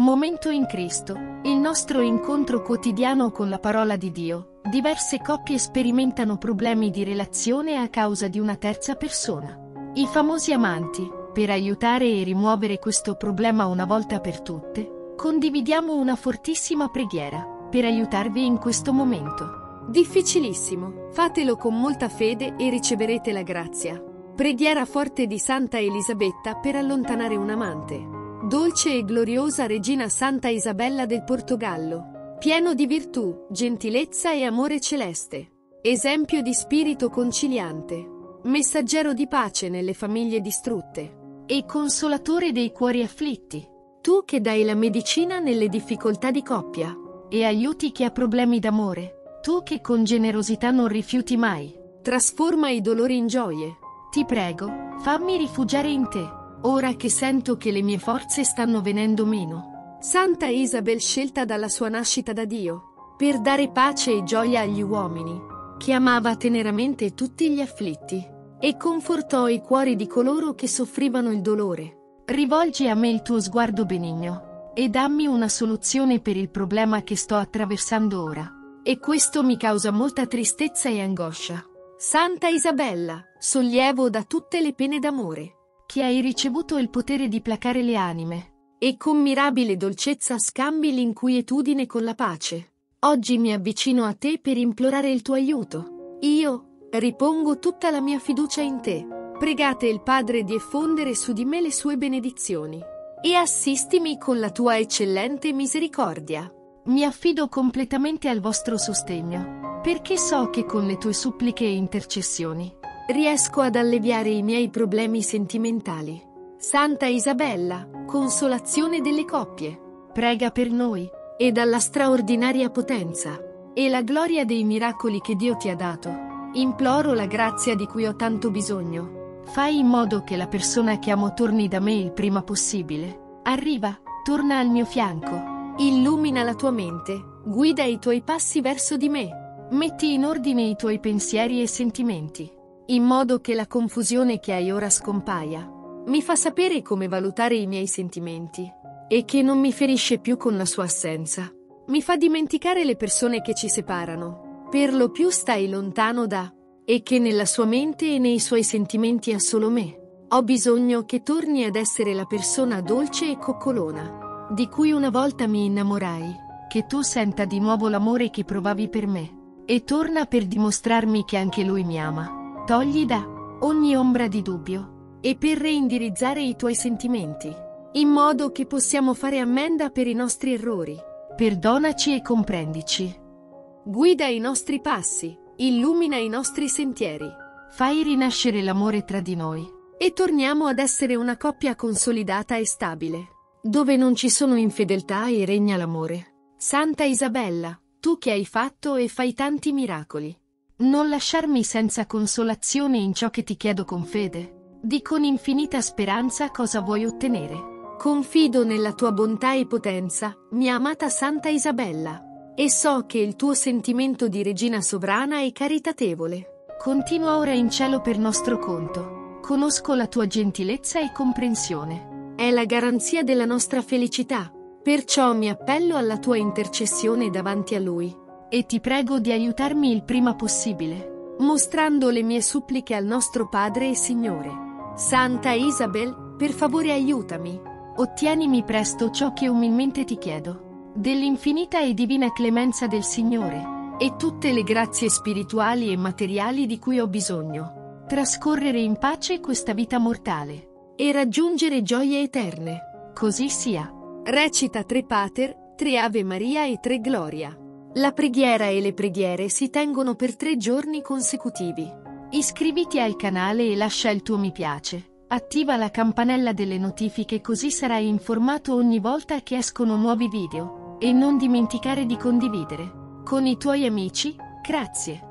Momento in Cristo, il nostro incontro quotidiano con la parola di Dio. Diverse coppie sperimentano problemi di relazione a causa di una terza persona. I famosi amanti, per aiutare e rimuovere questo problema una volta per tutte, condividiamo una fortissima preghiera per aiutarvi in questo momento. Difficilissimo, fatelo con molta fede e riceverete la grazia. Preghiera forte di Santa Elisabetta per allontanare un amante. Dolce e gloriosa Regina Santa Isabella del Portogallo, pieno di virtù, gentilezza e amore celeste, esempio di spirito conciliante, messaggero di pace nelle famiglie distrutte e consolatore dei cuori afflitti. Tu che dai la medicina nelle difficoltà di coppia e aiuti chi ha problemi d'amore, tu che con generosità non rifiuti mai, trasforma i dolori in gioie. Ti prego, fammi rifugiare in te ora che sento che le mie forze stanno venendo meno. Santa Isabel scelta dalla sua nascita da Dio, per dare pace e gioia agli uomini, che amava teneramente tutti gli afflitti, e confortò i cuori di coloro che soffrivano il dolore. Rivolgi a me il tuo sguardo benigno, e dammi una soluzione per il problema che sto attraversando ora. E questo mi causa molta tristezza e angoscia. Santa Isabella, sollievo da tutte le pene d'amore che hai ricevuto il potere di placare le anime, e con mirabile dolcezza scambi l'inquietudine con la pace. Oggi mi avvicino a te per implorare il tuo aiuto. Io ripongo tutta la mia fiducia in te. Pregate il Padre di effondere su di me le sue benedizioni. E assistimi con la tua eccellente misericordia. Mi affido completamente al vostro sostegno, perché so che con le tue suppliche e intercessioni riesco ad alleviare i miei problemi sentimentali. Santa Isabella, consolazione delle coppie, prega per noi e dalla straordinaria potenza e la gloria dei miracoli che Dio ti ha dato. Imploro la grazia di cui ho tanto bisogno. Fai in modo che la persona che amo torni da me il prima possibile. Arriva, torna al mio fianco. Illumina la tua mente, guida i tuoi passi verso di me. Metti in ordine i tuoi pensieri e sentimenti in modo che la confusione che hai ora scompaia. Mi fa sapere come valutare i miei sentimenti e che non mi ferisce più con la sua assenza. Mi fa dimenticare le persone che ci separano. Per lo più stai lontano da e che nella sua mente e nei suoi sentimenti ha solo me. Ho bisogno che torni ad essere la persona dolce e coccolona di cui una volta mi innamorai, che tu senta di nuovo l'amore che provavi per me e torna per dimostrarmi che anche lui mi ama. Togli da ogni ombra di dubbio e per reindirizzare i tuoi sentimenti, in modo che possiamo fare ammenda per i nostri errori. Perdonaci e comprendici. Guida i nostri passi, illumina i nostri sentieri. Fai rinascere l'amore tra di noi. E torniamo ad essere una coppia consolidata e stabile, dove non ci sono infedeltà e regna l'amore. Santa Isabella, tu che hai fatto e fai tanti miracoli. Non lasciarmi senza consolazione in ciò che ti chiedo con fede. Di con infinita speranza cosa vuoi ottenere. Confido nella tua bontà e potenza, mia amata Santa Isabella, e so che il tuo sentimento di regina sovrana è caritatevole. Continua ora in cielo per nostro conto. Conosco la tua gentilezza e comprensione. È la garanzia della nostra felicità. Perciò mi appello alla tua intercessione davanti a Lui e ti prego di aiutarmi il prima possibile, mostrando le mie suppliche al nostro Padre e Signore. Santa Isabel, per favore aiutami. Ottienimi presto ciò che umilmente ti chiedo, dell'infinita e divina clemenza del Signore, e tutte le grazie spirituali e materiali di cui ho bisogno. Trascorrere in pace questa vita mortale e raggiungere gioie eterne. Così sia. Recita tre Pater, tre Ave Maria e tre Gloria. La preghiera e le preghiere si tengono per tre giorni consecutivi. Iscriviti al canale e lascia il tuo mi piace. Attiva la campanella delle notifiche così sarai informato ogni volta che escono nuovi video. E non dimenticare di condividere. Con i tuoi amici, grazie.